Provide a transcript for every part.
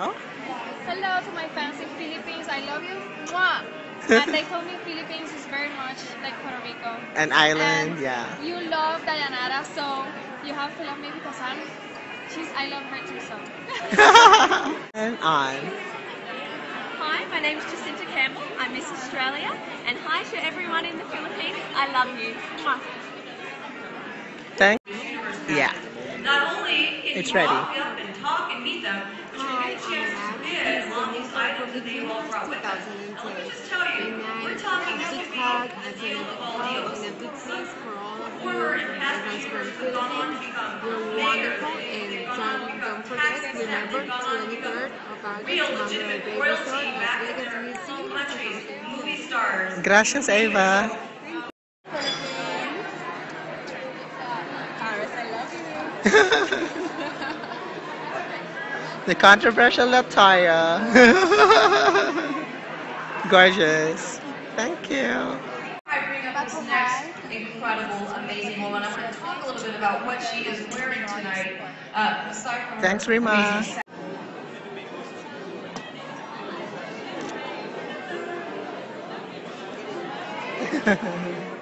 Oh? Hello to my fans in Philippines. I love you. Mwah. and they told me Philippines is very much like Puerto Rico. An island, And yeah. You love Dayanara, so you have to love me because I'm. She's. I love her too. So. and on. Hi, my name is Jacinta Campbell. I'm Miss Australia. And hi to everyone in the Philippines. I love you. Mwah. Thank Yeah. Not only can It's you ready. walk up and talk and meet them, but you're going to get a chance to bid along these items that they all brought with them. Let me just tell you, we're talking this could be a deal of and a big place for all of you Former and past guys leaders from who've gone on to Philippines. become You're wonderful and don't, don't forget, remember 23rd of August, real Mandalay legitimate Bay royalty Resort, Las Vegas their Museum. home countries, movie stars. Gracias, Eva. Paris, I love you. the controversial attire. Gorgeous. Thank you. I bring up this next incredible, amazing woman. I want to talk a little bit about what she is wearing tonight. Uh, aside from Thanks, Rima.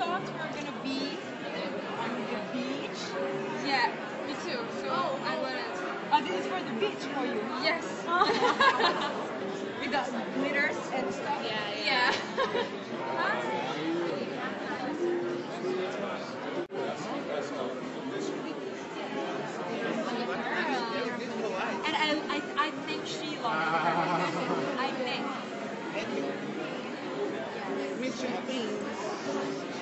amazing I thought we were gonna be on the beach. Yeah, me too. So oh, I oh. wouldn't. Oh, this is for the beach for you. Yes. With the glitters and stuff. Yeah. Yeah. And I, I, I think she loves it. I think. Mission Queen